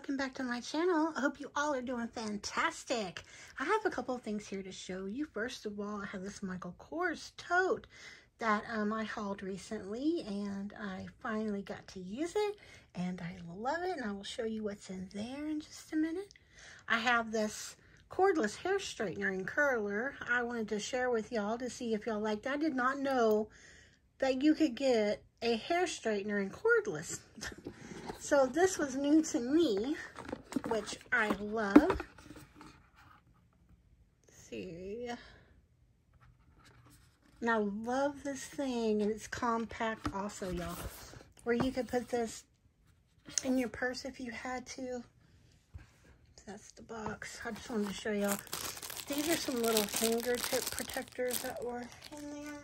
welcome back to my channel. I hope you all are doing fantastic. I have a couple of things here to show you. First of all, I have this Michael Kors tote that um, I hauled recently and I finally got to use it and I love it and I will show you what's in there in just a minute. I have this cordless hair straightener and curler I wanted to share with y'all to see if y'all liked. I did not know that you could get a hair straightener and cordless. so this was new to me, which I love. Let's see. And I love this thing, and it's compact also, y'all. Where you could put this in your purse if you had to. That's the box. I just wanted to show y'all. These are some little fingertip protectors that were in there.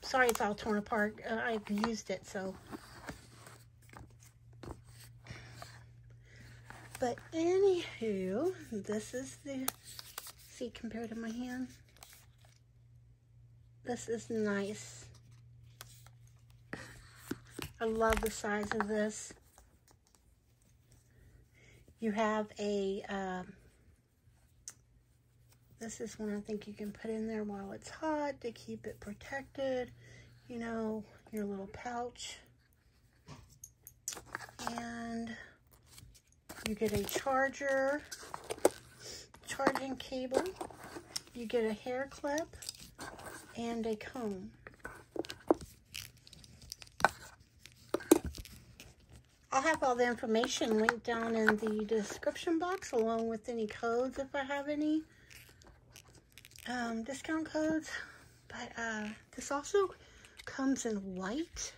Sorry it's all torn apart. Uh, I've used it, so. But anywho, this is the, see compared to my hand. This is nice. I love the size of this. You have a, um, this is one I think you can put in there while it's hot to keep it protected. You know, your little pouch. And you get a charger, charging cable. You get a hair clip and a comb. I'll have all the information linked down in the description box along with any codes if I have any um, discount codes. But uh, this also comes in white.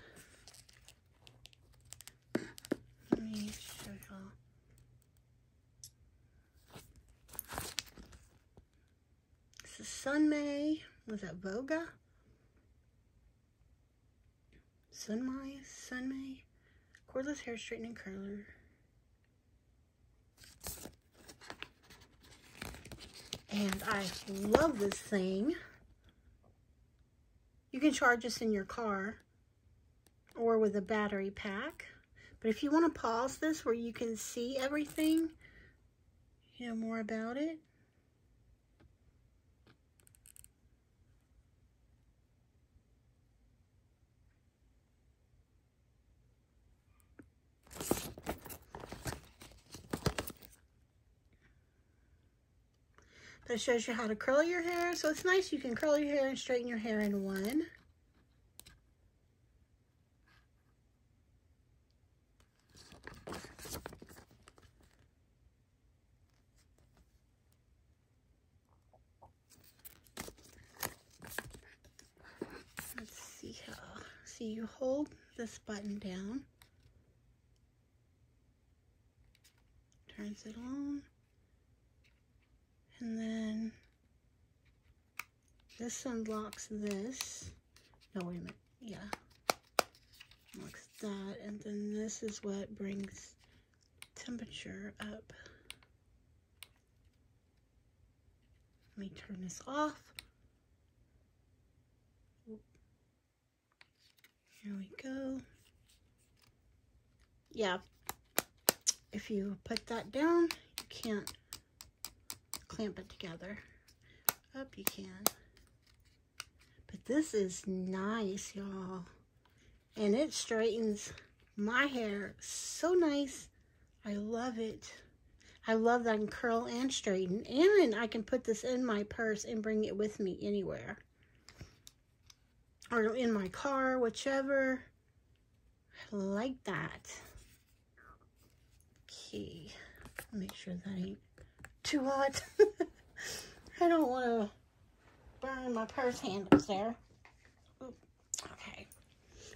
Let me show y'all. This is Sunmay. Was that Voga? Sunmay? Sunmay? cordless hair straightening curler. And I love this thing. You can charge this in your car or with a battery pack. But if you want to pause this where you can see everything, you know more about it, But it shows you how to curl your hair. So it's nice. You can curl your hair and straighten your hair in one. Let's see how. See, you hold this button down. Turns it on. And then this unlocks this. No, wait a minute. Yeah. Unlocks that. And then this is what brings temperature up. Let me turn this off. Here we go. Yeah. If you put that down, you can't clamp it together. Up you can. But this is nice, y'all. And it straightens my hair so nice. I love it. I love that I can curl and straighten. And I can put this in my purse and bring it with me anywhere. Or in my car, whichever. I like that. Okay. Make sure that ain't too hot. I don't want to burn my purse handles there. Okay.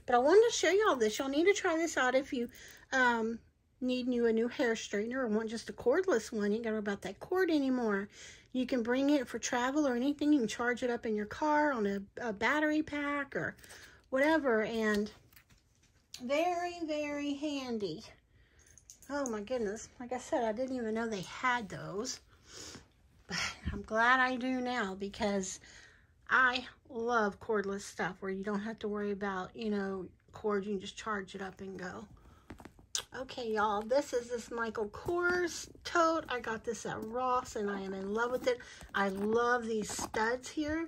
But I wanted to show y'all this. Y'all need to try this out if you um, need you a new hair straightener or want just a cordless one. You ain't got to worry about that cord anymore. You can bring it for travel or anything. You can charge it up in your car on a, a battery pack or whatever. And very, very handy. Oh my goodness. Like I said, I didn't even know they had those. But I'm glad I do now because I love cordless stuff where you don't have to worry about, you know, cords. You just charge it up and go. Okay, y'all, this is this Michael Kors tote. I got this at Ross, and I am in love with it. I love these studs here,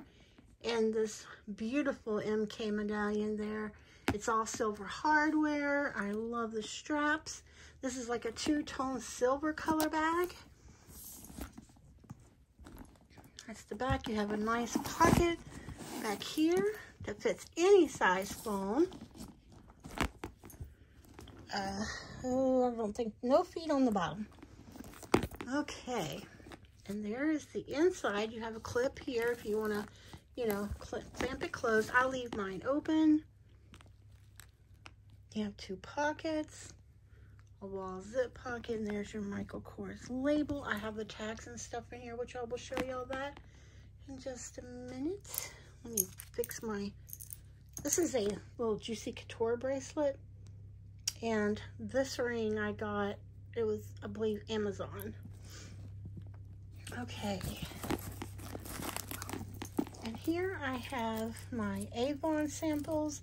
and this beautiful MK medallion there. It's all silver hardware. I love the straps. This is like a two-tone silver color bag. That's the back. You have a nice pocket back here that fits any size phone. Uh, oh, I don't think, no feet on the bottom. Okay, and there is the inside. You have a clip here if you want to, you know, clamp it closed. I'll leave mine open. You have two pockets, a wall zip pocket, and there's your Michael Kors label. I have the tags and stuff in here, which I will show you all that in just a minute. Let me fix my, this is a little Juicy Couture bracelet. And this ring I got, it was, I believe, Amazon. Okay. And here I have my Avon samples.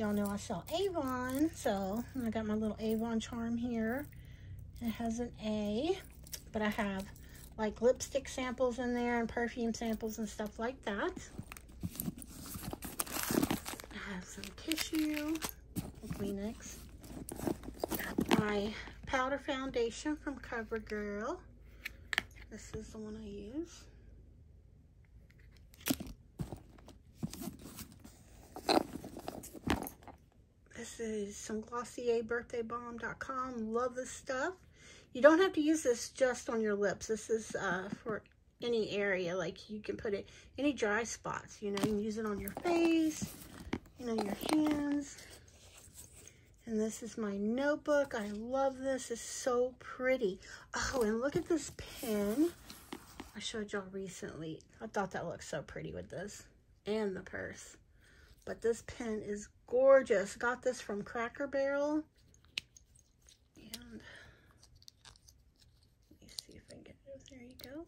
Y'all know I sell Avon, so I got my little Avon charm here. It has an A, but I have like lipstick samples in there and perfume samples and stuff like that. I have some tissue, Kleenex my powder foundation from CoverGirl. This is the one I use. Is some Glossier Birthday Balm Dotcom. Love this stuff. You don't have to use this just on your lips. This is uh, for any area. Like you can put it any dry spots. You know, you can use it on your face, you know, your hands. And this is my notebook. I love this. It's so pretty. Oh, and look at this pen. I showed y'all recently. I thought that looked so pretty with this. And the purse. But this pen is gorgeous. Got this from Cracker Barrel. And let me see if I can get it. Oh, there you go.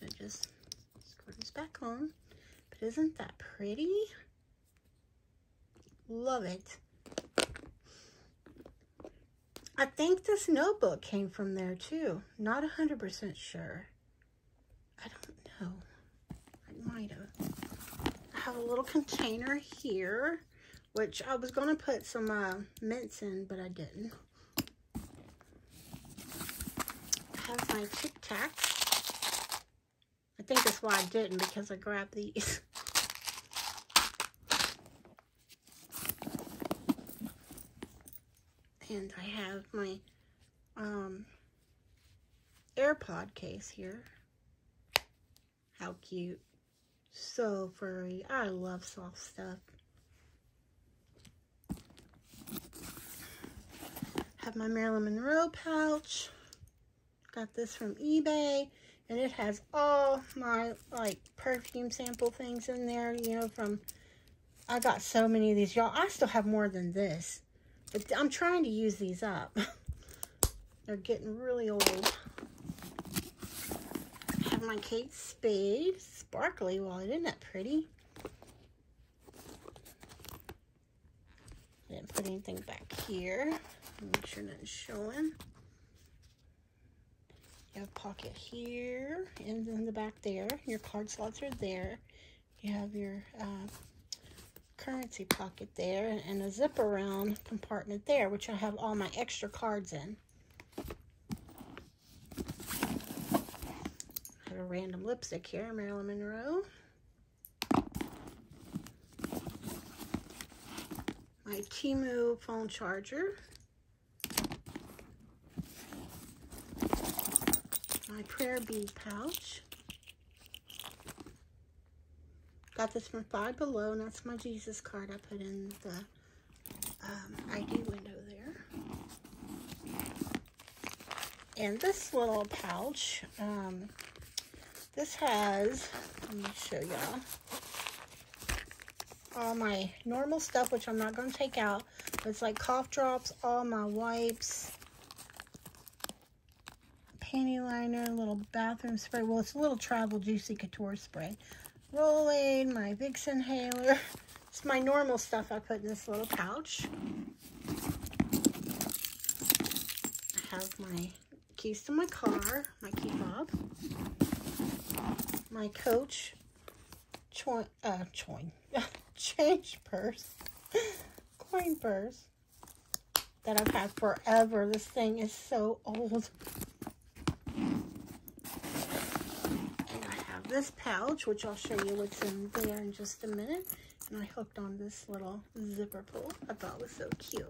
And just screw this back on. But isn't that pretty? Love it. I think this notebook came from there too. Not 100% sure. I don't know. I might have. I have a little container here, which I was going to put some uh, mints in, but I didn't. I have my Tic Tacs. I think that's why I didn't, because I grabbed these. and I have my um, AirPod case here. How cute. So furry. I love soft stuff. Have my Marilyn Monroe pouch. Got this from eBay. And it has all my, like, perfume sample things in there, you know, from... I got so many of these. Y'all, I still have more than this. But I'm trying to use these up. They're getting really old. Have my Kate Spade sparkly wallet. Isn't that pretty? I didn't put anything back here. Make sure nothing's showing. You have a pocket here and in the back there. Your card slots are there. You have your uh, currency pocket there and a zip around compartment there, which I have all my extra cards in. I have a random lipstick here, Marilyn Monroe. My Temu phone charger. My prayer bead pouch. Got this from Five Below, and that's my Jesus card I put in the um, ID window there. And this little pouch, um, this has, let me show y'all, all my normal stuff, which I'm not going to take out. It's like cough drops, all my wipes, panty liner, little bathroom spray. Well, it's a little travel juicy couture spray. Rolaids, my Vicks inhaler, It's my normal stuff I put in this little pouch. I have my keys to my car, my key fob, my Coach uh, choin, change purse, coin purse that I've had forever. This thing is so old. And I have this pouch, which I'll show you what's in there in just a minute. And I hooked on this little zipper pull. I thought was so cute.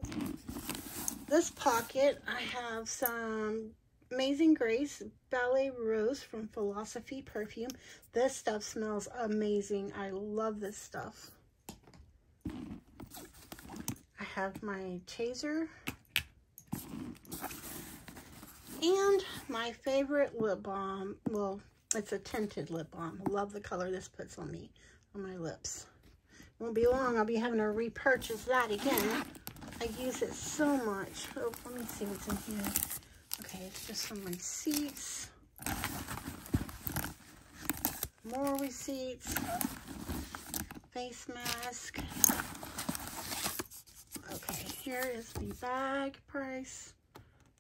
This pocket, I have some Amazing Grace Ballet Rose from Philosophy Perfume. This stuff smells amazing. I love this stuff. I have my chaser. And my favorite lip balm, well, it's a tinted lip balm. Love the color this puts on me, on my lips. Won't be long, I'll be having to repurchase that again. I use it so much. Oh, let me see what's in here. Okay, it's just some receipts. More receipts. Face mask. Okay, here is the bag price.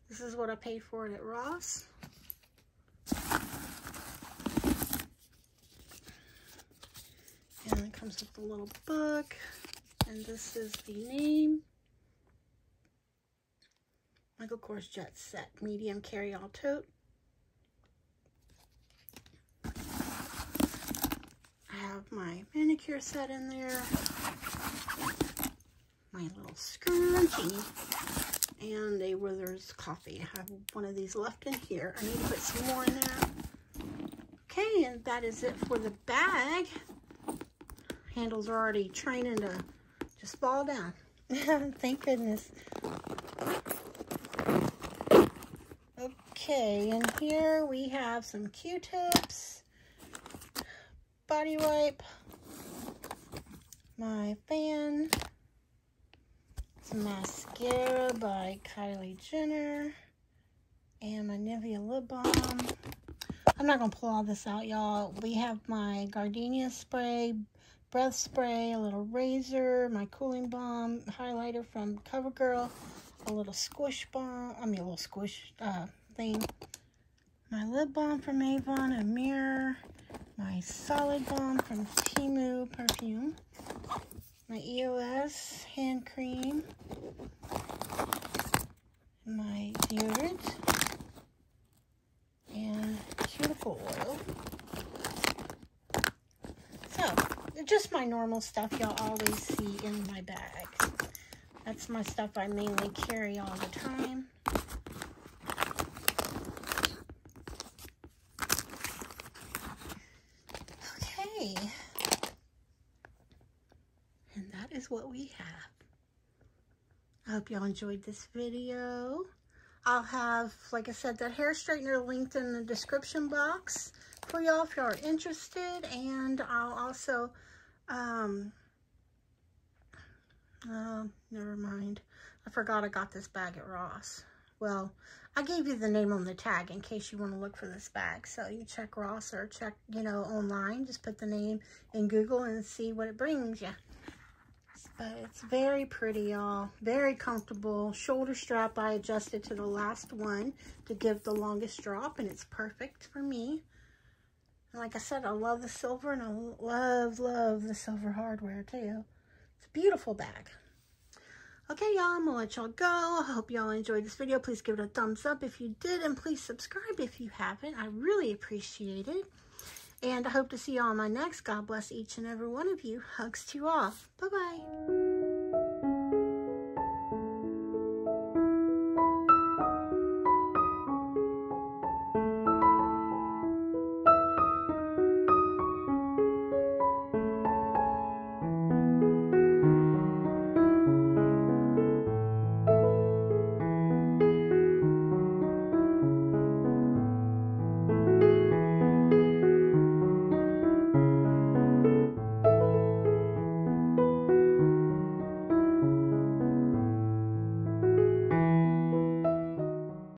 This is what I paid for it at Ross. And it comes with a little book. And this is the name. Michael Kors Jet Set Medium Carry-All Tote. I have my manicure set in there. My little scrunchie. And a Werther's coffee. I have one of these left in here. I need to put some more in there. Okay, and that is it for the bag handles are already training to just fall down. Thank goodness. Okay, and here we have some Q-tips, body wipe, my fan, some mascara by Kylie Jenner, and my Nivea lip balm. I'm not going to pull all this out, y'all. We have my Gardenia spray, breath spray, a little razor, my cooling balm highlighter from CoverGirl, a little squish balm, I mean a little squish uh, thing, my lip balm from Avon, a mirror, my solid balm from Temu perfume, my EOS hand cream, my deodorant, and cuticle oil. So, just my normal stuff you'll always see in my bag. That's my stuff I mainly carry all the time. Okay. And that is what we have. I hope y'all enjoyed this video. I'll have, like I said, that hair straightener linked in the description box for y'all if y'all are interested. And I'll also um, oh, never mind. I forgot I got this bag at Ross. Well, I gave you the name on the tag in case you want to look for this bag. So you check Ross or check, you know, online. Just put the name in Google and see what it brings you. But it's very pretty, y'all. Very comfortable. Shoulder strap, I adjusted to the last one to give the longest drop, and it's perfect for me. And like I said, I love the silver and I love, love the silver hardware too. It's a beautiful bag. Okay, y'all, I'm going to let y'all go. I hope y'all enjoyed this video. Please give it a thumbs up if you did, and please subscribe if you haven't. I really appreciate it. And I hope to see you on my next. God bless each and every one of you. Hugs to you all. Bye-bye.